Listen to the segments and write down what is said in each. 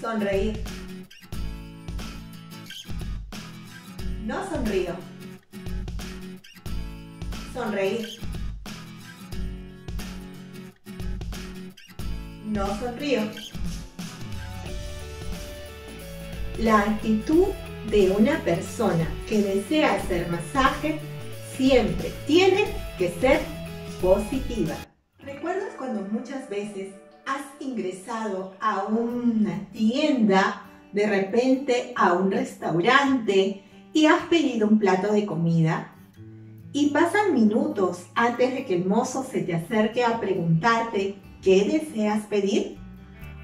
Sonreír. No sonrío. Sonreír. No sonrío. La actitud de una persona que desea hacer masaje siempre tiene que ser positiva. ¿Recuerdas cuando muchas veces has ingresado a una tienda, de repente a un restaurante y has pedido un plato de comida? Y pasan minutos antes de que el mozo se te acerque a preguntarte qué deseas pedir.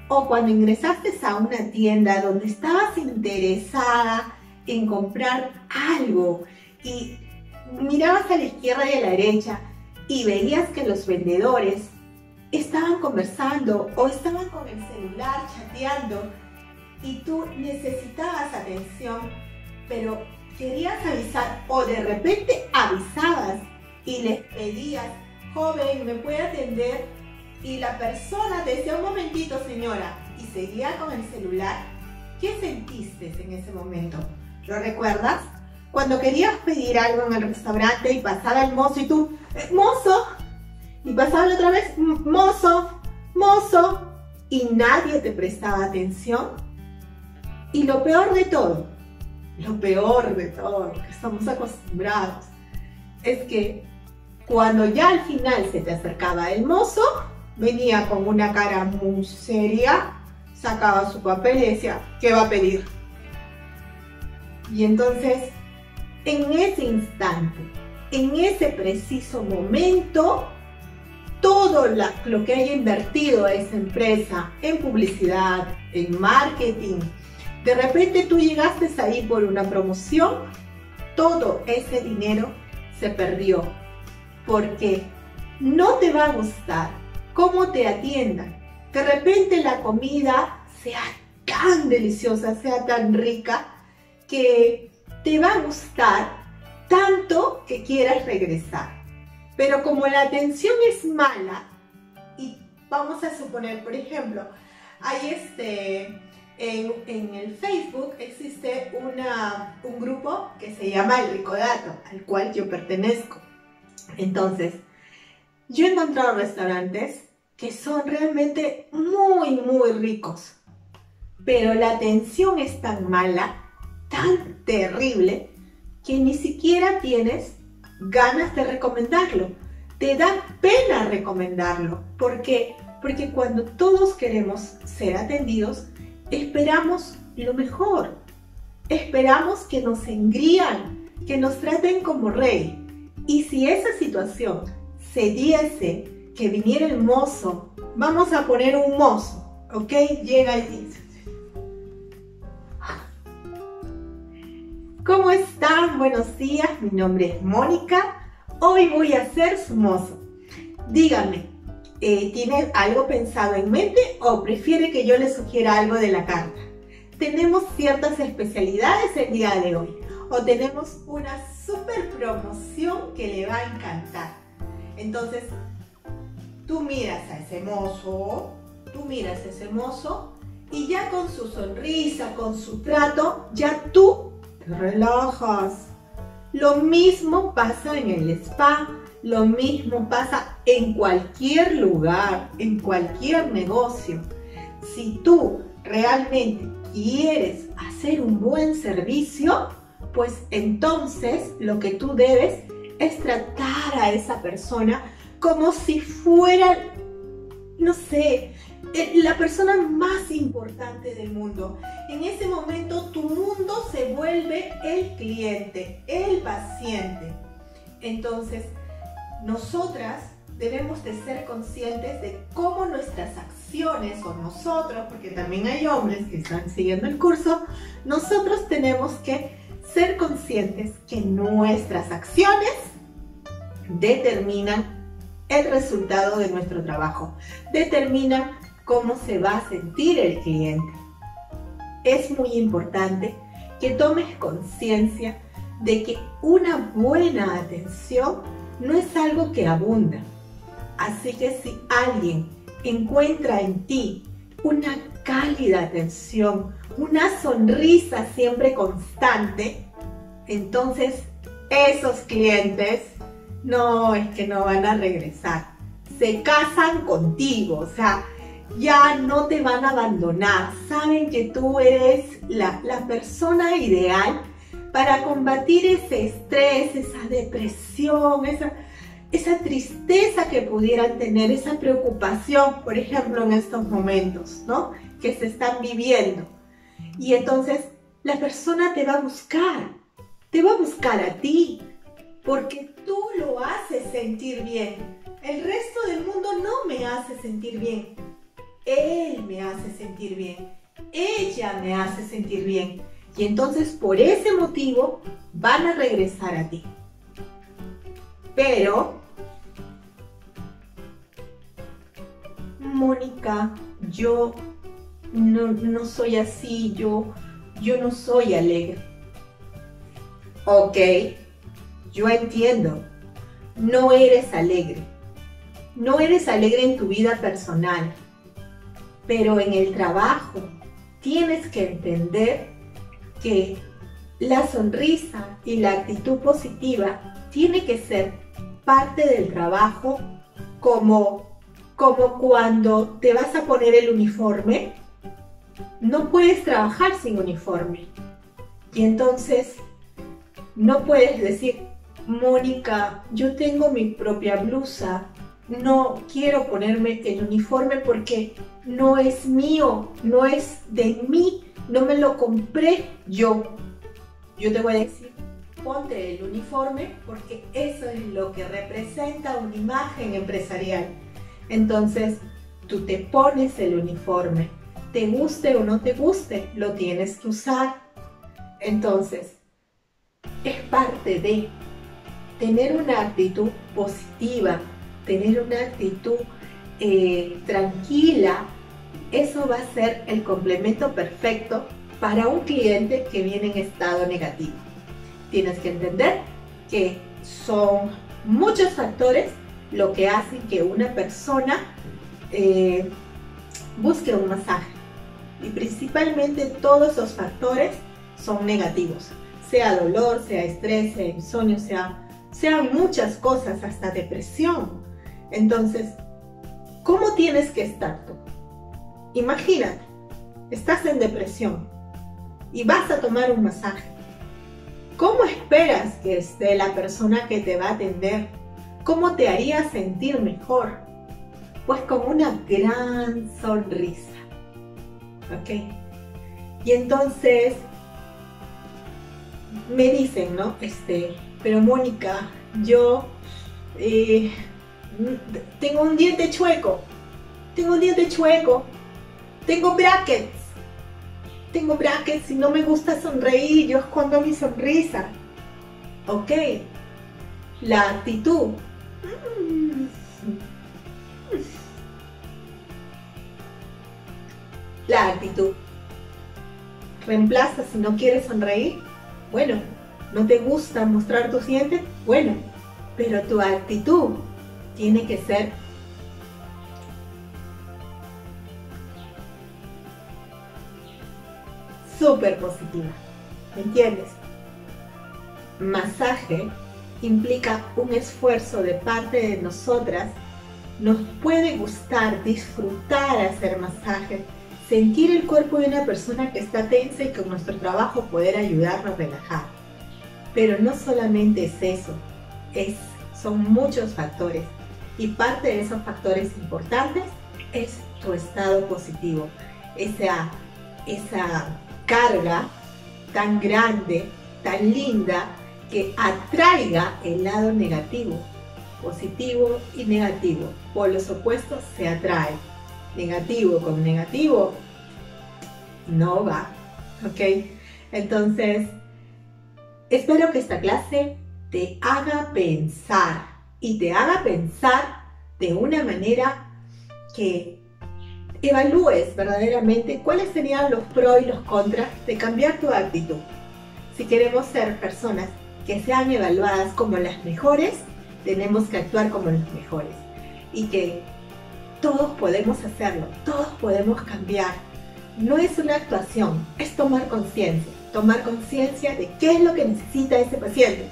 O cuando ingresaste a una tienda donde estabas interesada en comprar algo y mirabas a la izquierda y a la derecha y veías que los vendedores estaban conversando o estaban con el celular chateando y tú necesitabas atención, pero querías avisar o de repente avisabas y les pedías, joven, ¿me puede atender? Y la persona te decía, un momentito señora, y seguía con el celular, ¿qué sentiste en ese momento? ¿Lo recuerdas? Cuando querías pedir algo en el restaurante y pasaba el mozo y tú, eh, mozo, y pasaba otra vez, mozo, mozo, y nadie te prestaba atención. Y lo peor de todo, lo peor de todo, que estamos acostumbrados, es que cuando ya al final se te acercaba el mozo, venía con una cara muy seria, sacaba su papel y decía, ¿qué va a pedir? Y entonces, en ese instante, en ese preciso momento, todo lo que haya invertido esa empresa en publicidad, en marketing, de repente tú llegaste ahí por una promoción, todo ese dinero se perdió porque no te va a gustar cómo te atiendan. De repente la comida sea tan deliciosa, sea tan rica, que te va a gustar tanto que quieras regresar. Pero como la atención es mala, y vamos a suponer, por ejemplo, hay este, en, el Facebook existe una, un grupo que se llama El Ricodato, al cual yo pertenezco. Entonces, yo he encontrado restaurantes que son realmente muy, muy ricos, pero la atención es tan mala tan terrible que ni siquiera tienes ganas de recomendarlo. Te da pena recomendarlo. ¿Por qué? Porque cuando todos queremos ser atendidos, esperamos lo mejor. Esperamos que nos engrían, que nos traten como rey. Y si esa situación se diese que viniera el mozo, vamos a poner un mozo, ¿ok? Llega y ¿Cómo están? Buenos días, mi nombre es Mónica. Hoy voy a ser su mozo. Dígame, eh, ¿tiene algo pensado en mente o prefiere que yo le sugiera algo de la carta? Tenemos ciertas especialidades el día de hoy o tenemos una super promoción que le va a encantar. Entonces, tú miras a ese mozo, tú miras a ese mozo y ya con su sonrisa, con su trato, ya tú relajas. Lo mismo pasa en el spa, lo mismo pasa en cualquier lugar, en cualquier negocio. Si tú realmente quieres hacer un buen servicio, pues entonces lo que tú debes es tratar a esa persona como si fuera, no sé, la persona más importante del mundo. En ese momento tu mundo se vuelve el cliente, el paciente. Entonces, nosotras debemos de ser conscientes de cómo nuestras acciones o nosotros, porque también hay hombres que están siguiendo el curso, nosotros tenemos que ser conscientes que nuestras acciones determinan el resultado de nuestro trabajo, determinan cómo se va a sentir el cliente. Es muy importante que tomes conciencia de que una buena atención no es algo que abunda. Así que si alguien encuentra en ti una cálida atención, una sonrisa siempre constante, entonces esos clientes no es que no van a regresar. Se casan contigo, o sea, ya no te van a abandonar. Saben que tú eres la, persona ideal para combatir ese estrés, esa depresión, esa, esa tristeza que pudieran tener, esa preocupación, por ejemplo, en estos momentos, ¿no? Que se están viviendo. Y entonces la persona te va a buscar, te va a buscar a ti, porque tú lo haces sentir bien. El resto del mundo no me hace sentir bien. Él me hace sentir bien. Ella me hace sentir bien. Y entonces por ese motivo van a regresar a ti. Pero, Mónica, yo no, no, soy así, yo, yo no soy alegre. Ok, yo entiendo, no eres alegre. No eres alegre en tu vida personal, pero en el trabajo tienes que entender que la sonrisa y la actitud positiva tiene que ser parte del trabajo como, como cuando te vas a poner el uniforme. No puedes trabajar sin uniforme. Y entonces no puedes decir, Mónica, yo tengo mi propia blusa, no quiero ponerme el uniforme porque no es mío, no es de mí, no me lo compré yo. Yo te voy a decir, ponte el uniforme porque eso es lo que representa una imagen empresarial. Entonces, tú te pones el uniforme, te guste o no te guste, lo tienes que usar. Entonces, es parte de tener una actitud positiva, tener una actitud eh, tranquila, eso va a ser el complemento perfecto para un cliente que viene en estado negativo. Tienes que entender que son muchos factores lo que hacen que una persona eh, busque un masaje. Y principalmente todos esos factores son negativos. Sea dolor, sea estrés, sea insomnio, sea sean muchas cosas, hasta depresión. Entonces, ¿cómo tienes que estar tú? Imagínate, estás en depresión y vas a tomar un masaje. ¿Cómo esperas que esté la persona que te va a atender? ¿Cómo te haría sentir mejor? Pues con una gran sonrisa. ¿Ok? Y entonces me dicen, ¿no? Este, pero Mónica, yo eh, tengo un diente chueco, tengo un diente chueco, tengo brackets, tengo brackets y no me gusta sonreír, yo escondo mi sonrisa. Ok, la actitud. La actitud. Reemplaza si no quieres sonreír. Bueno, no te gusta mostrar tus dientes, bueno, pero tu actitud tiene que ser súper positiva. ¿Me entiendes? Masaje implica un esfuerzo de parte de nosotras. Nos puede gustar, disfrutar hacer masaje, sentir el cuerpo de una persona que está tensa y con nuestro trabajo poder ayudarnos a relajar. Pero no solamente es eso, es, son muchos factores. Y parte de esos factores importantes es tu estado positivo. Esa, esa carga tan grande, tan linda, que atraiga el lado negativo. Positivo y negativo. Por los opuestos se atrae. Negativo con negativo no va. ¿Ok? Entonces, Espero que esta clase te haga pensar y te haga pensar de una manera que evalúes verdaderamente cuáles serían los pros y los contras de cambiar tu actitud. Si queremos ser personas que sean evaluadas como las mejores, tenemos que actuar como los mejores. Y que todos podemos hacerlo, todos podemos cambiar. No es una actuación, es tomar conciencia. Tomar conciencia de qué es lo que necesita ese paciente.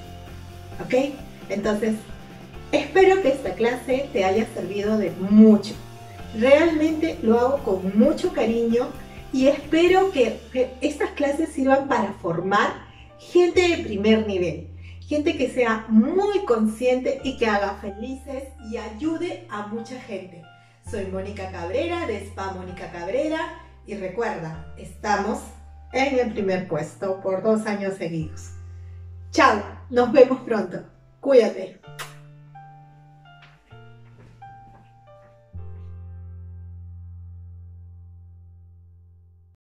¿Ok? Entonces, espero que esta clase te haya servido de mucho. Realmente lo hago con mucho cariño y espero que, estas clases sirvan para formar gente de primer nivel, gente que sea muy consciente y que haga felices y ayude a mucha gente. Soy Mónica Cabrera de Spa Mónica Cabrera y recuerda, estamos en el primer puesto por dos años seguidos. Chao, nos vemos pronto. Cuídate.